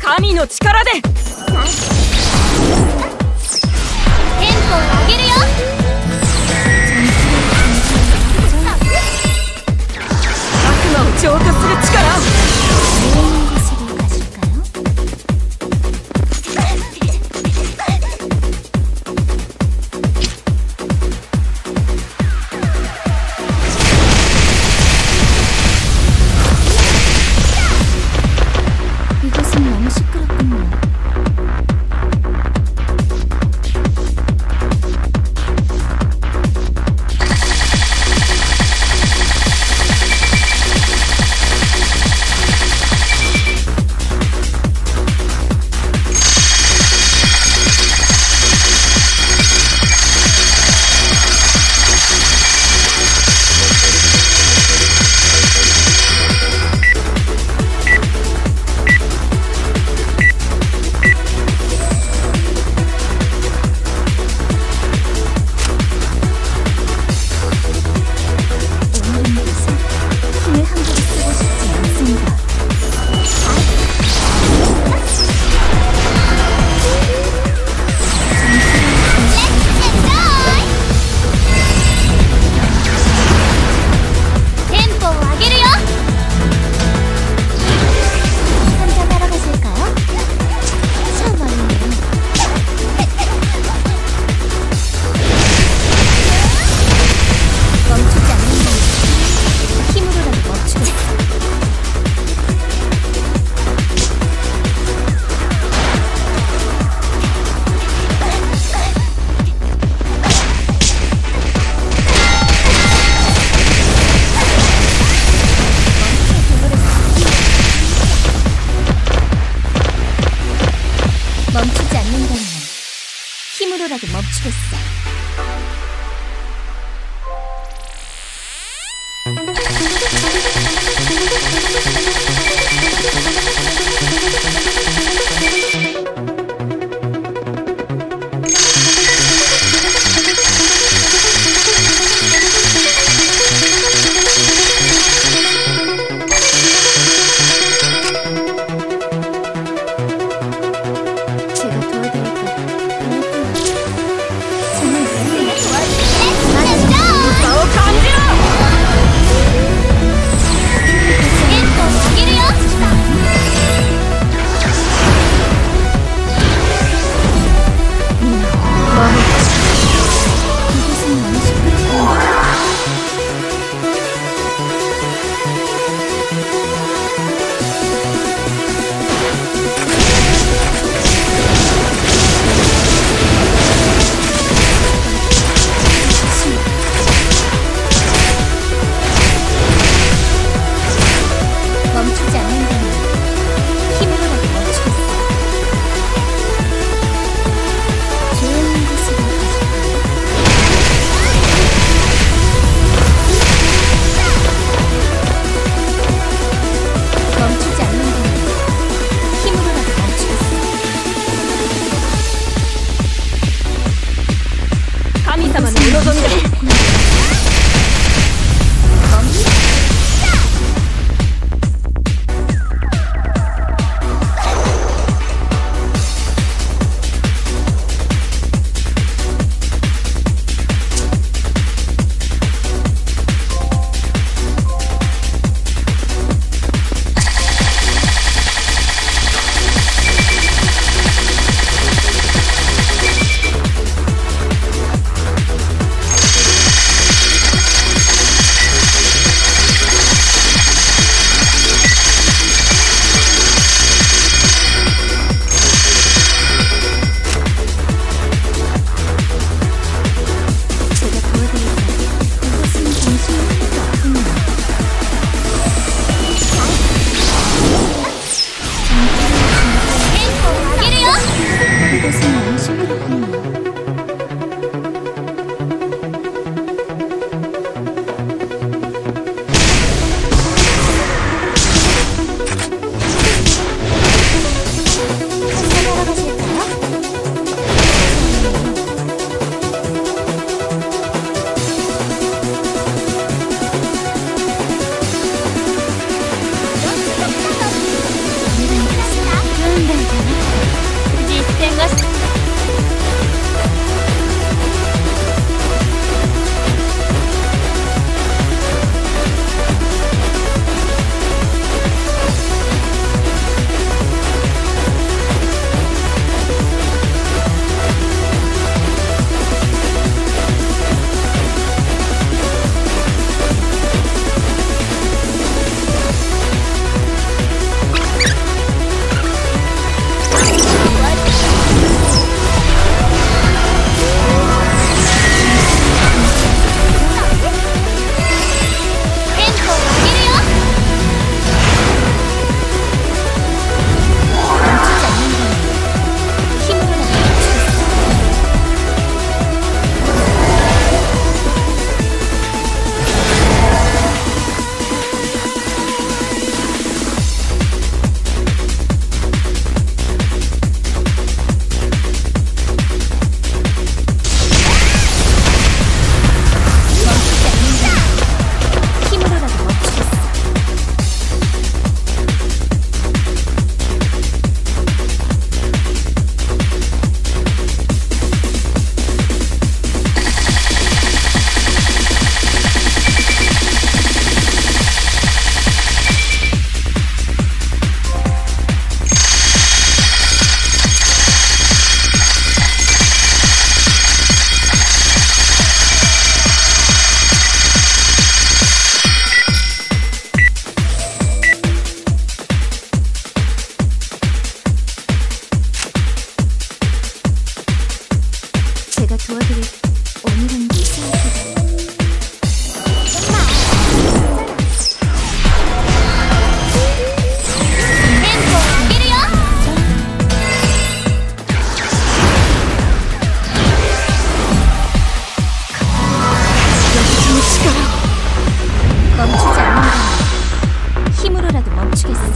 神の力で。テンポを上げるよ。悪魔を浄化する力。선생님. desse mundo. noches.